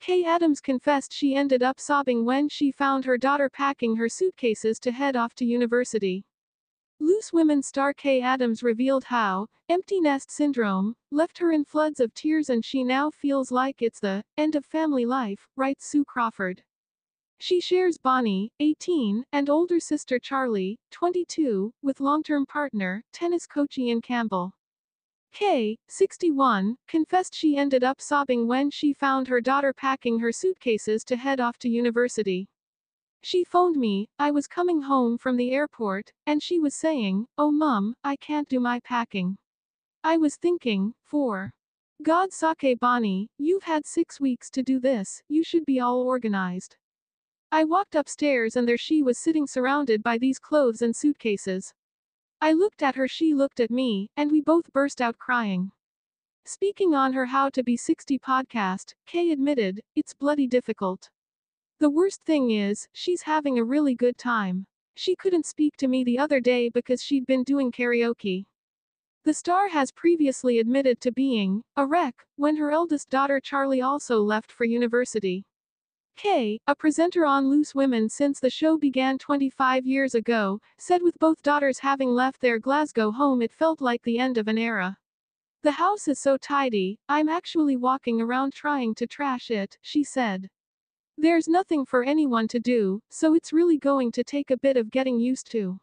Kay Adams confessed she ended up sobbing when she found her daughter packing her suitcases to head off to university. Loose Women star Kay Adams revealed how empty nest syndrome left her in floods of tears and she now feels like it's the end of family life, writes Sue Crawford. She shares Bonnie, 18, and older sister Charlie, 22, with long-term partner, tennis coach Ian Campbell. Kay, 61, confessed she ended up sobbing when she found her daughter packing her suitcases to head off to university. She phoned me, I was coming home from the airport, and she was saying, Oh mum, I can't do my packing. I was thinking, for God sake Bonnie, you've had six weeks to do this, you should be all organized. I walked upstairs and there she was sitting surrounded by these clothes and suitcases. I looked at her, she looked at me, and we both burst out crying. Speaking on her How to Be 60 podcast, Kay admitted, it's bloody difficult. The worst thing is, she's having a really good time. She couldn't speak to me the other day because she'd been doing karaoke. The star has previously admitted to being a wreck when her eldest daughter Charlie also left for university. Kay, a presenter on Loose Women since the show began 25 years ago, said with both daughters having left their Glasgow home it felt like the end of an era. The house is so tidy, I'm actually walking around trying to trash it, she said. There's nothing for anyone to do, so it's really going to take a bit of getting used to.